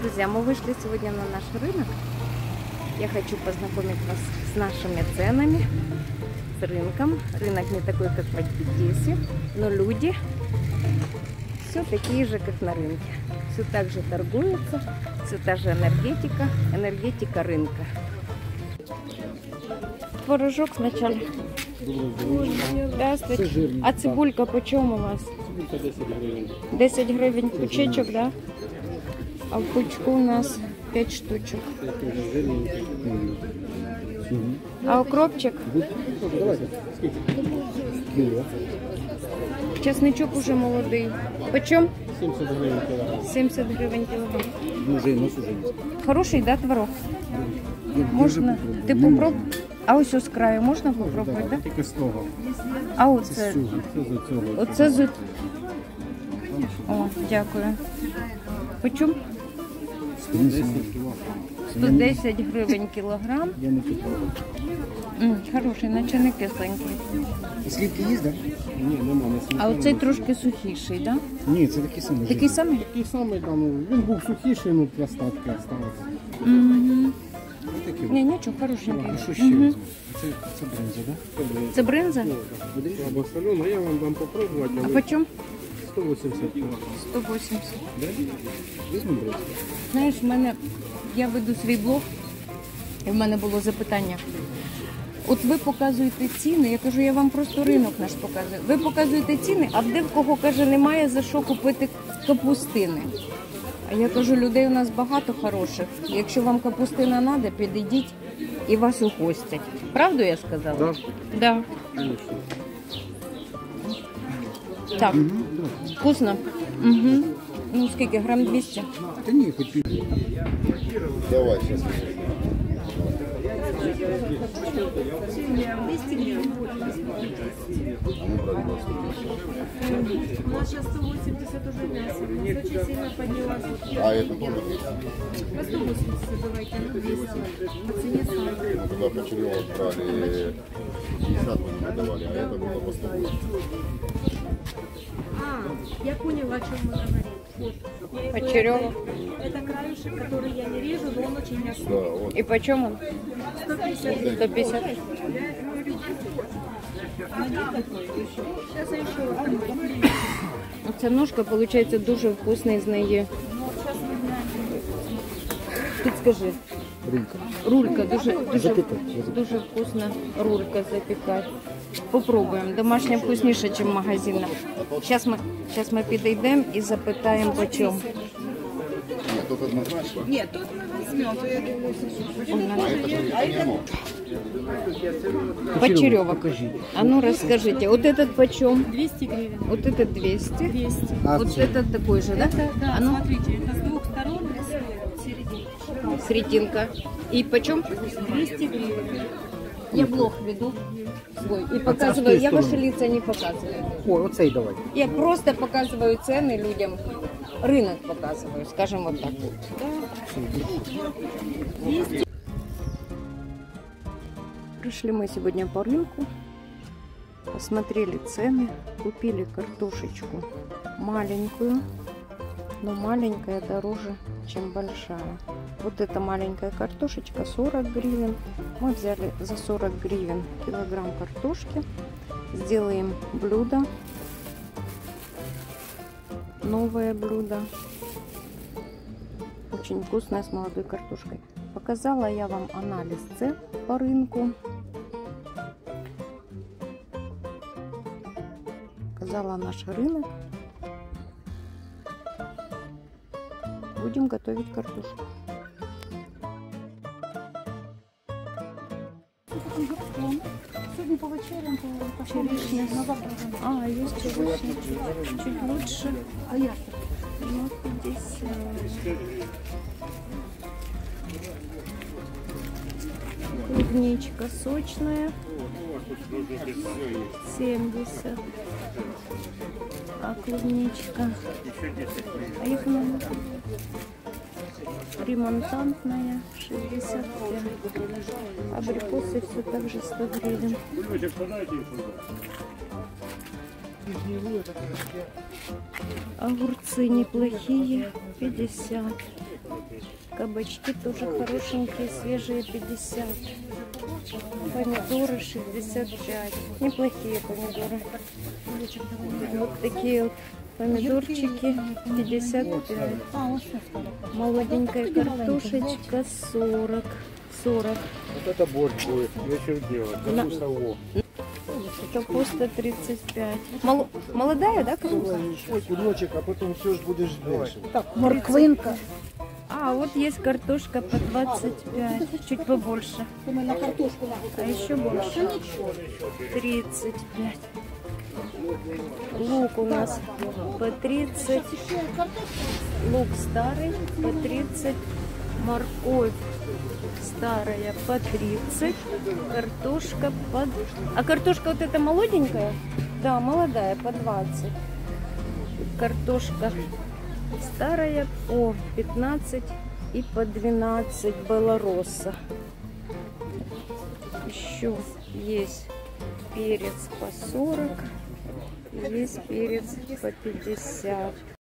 Друзья, мы вышли сегодня на наш рынок. Я хочу познакомить вас с нашими ценами, с рынком. Рынок не такой, как в Одессе, но люди все такие же, как на рынке. Все так же торгуется, все та же энергетика, энергетика рынка. Творожок сначала. Здравствуйте. А цибулька почем у вас? 10 гривень пучечок, да? А в пучку у нас 5 штучок. А укропчик? Чесничок уже молодий. Почем? 70 гривень кілограм. 70 гривень кілограм. І нас. Хороший, да, творог? Можна. Ти попробуй. А ось з краю можна Ну, попробувати, да, да? Тільки з того. А Це оце. Оце з. О, дякую. Почем? 110 гривень кілограм. Я не попробую. М, хороший, наче не кисленький. Скільки є, так? Ні, нема. не А оцей трошки сухіший, да? Ні, це такий самий. Такий самий? Такий самий, там, ну, він був сухіший, ну, остатки осталось. Угу. Ось. Ні, нічого, хорошенький. А що ще Мгм. візьму? Це, це бринза, так? Це бринза? Або солено, я вам дам попробувати, А а ви почем? 180 кг. 180. Візьму бринзу. Знаєш, в мене я веду свій блог, і в мене було запитання. От ви показуєте ціни, я кажу, я вам просто ринок наш показую. Ви показуєте ціни, а де в кого каже, немає за що купити капустини. А я кажу, людей у нас багато хороших. Якщо вам капустина треба, підійдіть і вас угостять. Правду я сказала? Да. Да. Так, вкусно. Угу. Ну скільки, грам 200? Та ні, хоч пів. Давай сейчас. У нас сейчас 180 уже мясо. Очень сильно поднялась. А это тоже 200. По 180 давайте, ну 200. По цене сами. Мы туда почеревок брали 50 мы не давали, а это было по 180. А, я поняла, о чем мы говорим. Вот. Я его- Почеревок. Это краешек, который я не режу, но он очень мясной. Да, вот. І по чому? 150 150. Сейчас я еще вот такой. Ця ножка, виходить, дуже вкусний з неї. Підскажи. Рулька. Рулька, дуже, дуже, Запікати, запікати. дуже вкусна рулька запікати. Попробуємо. Домашня вкусніша, ніж магазинна. Зараз ми, зараз ми підійдемо і запитаємо по чому. Нет, тут однозначно. Нет, тут мы возьмем. А это же это не оно. Почеревок. А ну расскажите, вот этот почем? 200 гривен. Вот этот 200. 200. А Вот це? этот такой же, да? Это, да, А ну, смотрите, это с двух сторон в середине. сретинка. И почем? 200 гривен. Я блог веду свой и показываю. Я ваши лица не показываю. О, оцей давай. Я просто показываю цены людям. Рынок показываю, скажем вот так вот. Пришли мы сегодня по рынку, посмотрели цены, купили картошечку маленькую, но маленькая дороже, чем большая. Вот эта маленькая картошечка 40 гривен. Мы взяли за 40 гривен килограмм картошки. Сделаем блюдо. Новое блюдо. Очень вкусное с молодой картошкой. Показала я вам анализ цен по рынку. Показала наш рынок. Будем готовить картошку. Сегодня по вечерям, по черешня. А, есть черешня. Чуть лучше. А я Ну, 50. Клубничка сочная. 70. А клубничка? А их много. Ремонтантная 65. Абрикосы все так же 100 гривен. Огурцы неплохие, 50. Кабачки тоже хорошенькие, свежие 50. Помидоры 65. Неплохие помидоры. Вот такие вот помидорчики 55. А, вот что второе. Молоденькая картошечка 40. 40. Вот это борщ будет вечер делать. Капуста во. Капуста 35. Мол- Молодая, да, капуста? Ой, кусочек, а потом все ж будешь збільшувати. Так, морквинка. А, вот есть картошка по 25. Чуть побольше. А еще больше. 35. Лук у нас по 30. Еще картошку. Лук старый по 30. Морковь старая по 30. Картошка по... А картошка вот эта молоденькая? Да, молодая по 20. Картошка старая по 15 и по 12 белороса. Еще есть перец по 40. Есть перец по 50.